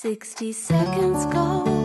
60 seconds go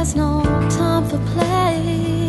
there's no time for play.